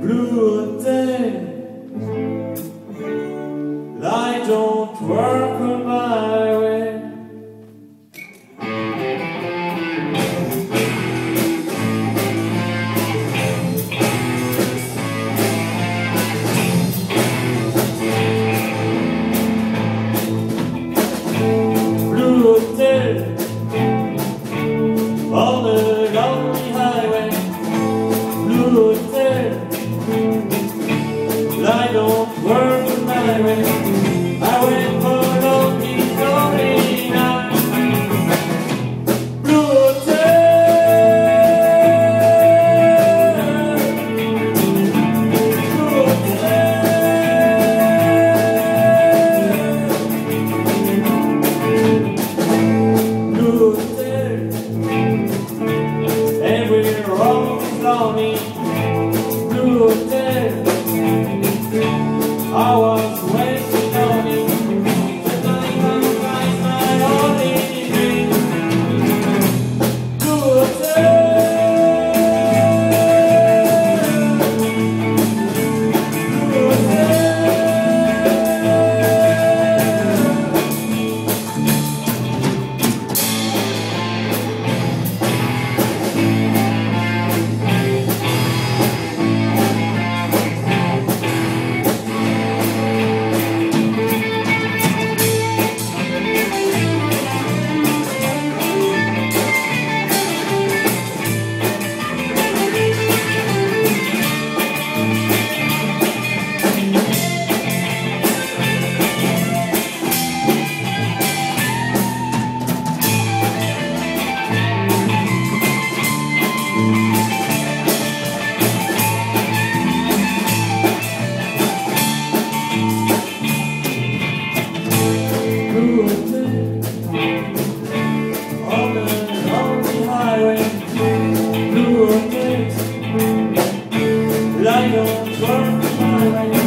Blue day, light don't work my always lonely. Light on fire